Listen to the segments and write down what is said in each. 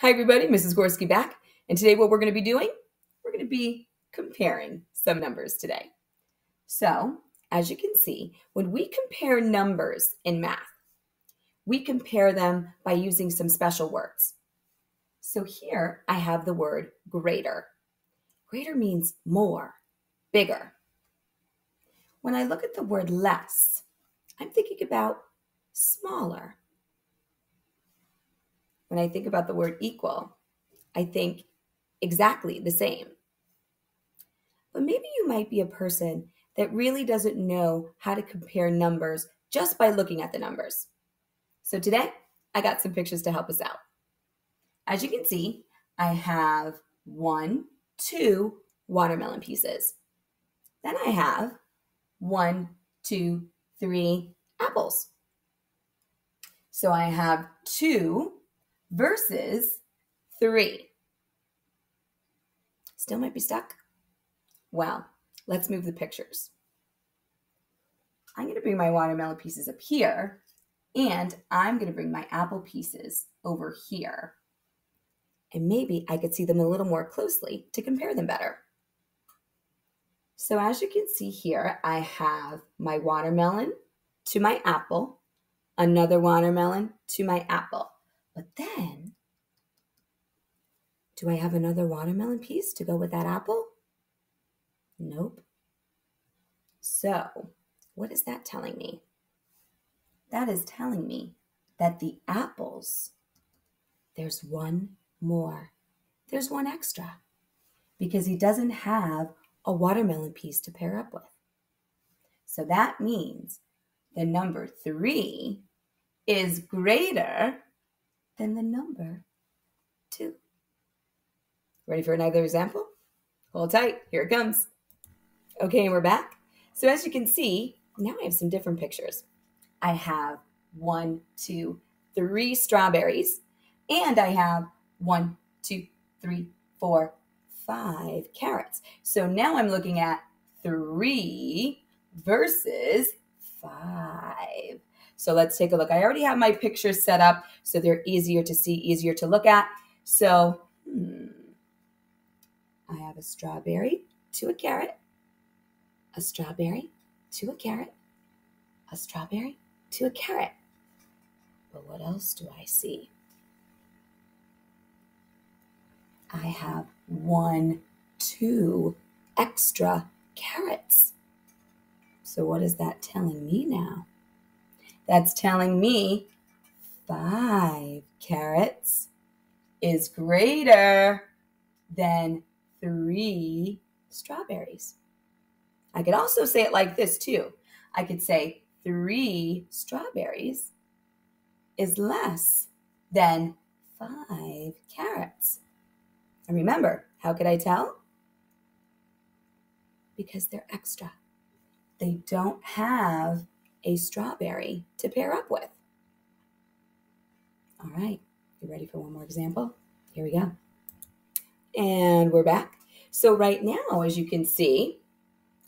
Hi, everybody. Mrs. Gorski back. And today, what we're going to be doing, we're going to be comparing some numbers today. So, as you can see, when we compare numbers in math, we compare them by using some special words. So, here I have the word greater. Greater means more, bigger. When I look at the word less, I'm thinking about smaller when I think about the word equal, I think exactly the same. But maybe you might be a person that really doesn't know how to compare numbers just by looking at the numbers. So today, I got some pictures to help us out. As you can see, I have one, two watermelon pieces. Then I have one, two, three apples. So I have two versus 3. Still might be stuck? Well, let's move the pictures. I'm going to bring my watermelon pieces up here, and I'm going to bring my apple pieces over here. And maybe I could see them a little more closely to compare them better. So as you can see here, I have my watermelon to my apple, another watermelon to my apple. But then, do I have another watermelon piece to go with that apple? Nope. So, what is that telling me? That is telling me that the apples, there's one more. There's one extra because he doesn't have a watermelon piece to pair up with. So that means the number three is greater than the number two. Ready for another example? Hold tight, here it comes. Okay, and we're back. So as you can see, now I have some different pictures. I have one, two, three strawberries, and I have one, two, three, four, five carrots. So now I'm looking at three versus five. So let's take a look. I already have my pictures set up so they're easier to see, easier to look at. So hmm, I have a strawberry to a carrot, a strawberry to a carrot, a strawberry to a carrot. But what else do I see? I have one, two extra carrots. So, what is that telling me now? That's telling me five carrots is greater than three strawberries. I could also say it like this too. I could say three strawberries is less than five carrots. And remember, how could I tell? Because they're extra. They don't have a strawberry to pair up with. All right, you ready for one more example? Here we go. And we're back. So right now, as you can see,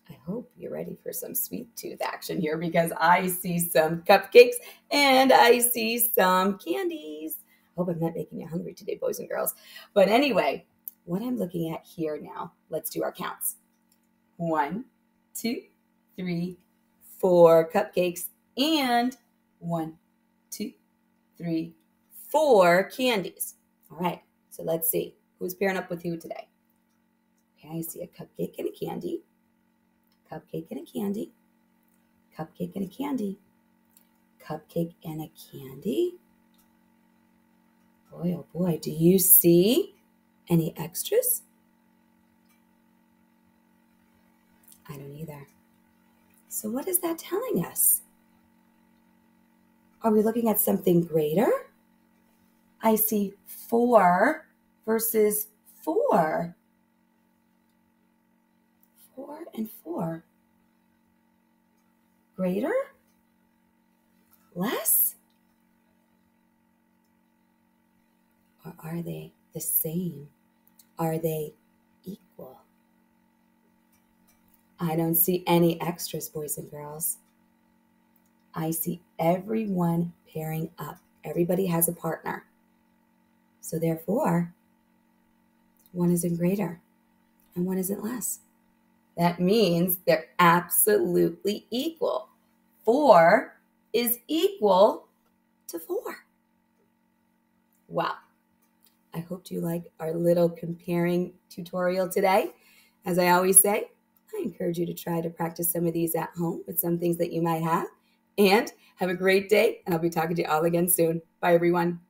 I hope you're ready for some sweet tooth action here because I see some cupcakes and I see some candies. I hope I'm not making you hungry today, boys and girls. But anyway, what I'm looking at here now, let's do our counts. One, two, three, four cupcakes, and one, two, three, four candies. All right, so let's see who's pairing up with who today. Okay, I see a cupcake and a candy, cupcake and a candy, cupcake and a candy, cupcake and a candy. Boy, oh boy, do you see any extras? I don't either. So, what is that telling us? Are we looking at something greater? I see four versus four. Four and four. Greater? Less? Or are they the same? Are they equal? I don't see any extras, boys and girls. I see everyone pairing up. Everybody has a partner. So therefore, one isn't greater and one isn't less. That means they're absolutely equal. Four is equal to four. Wow. I hope you like our little comparing tutorial today. As I always say, I encourage you to try to practice some of these at home with some things that you might have. And have a great day, and I'll be talking to you all again soon. Bye, everyone.